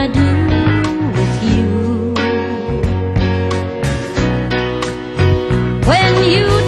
I do with you. When you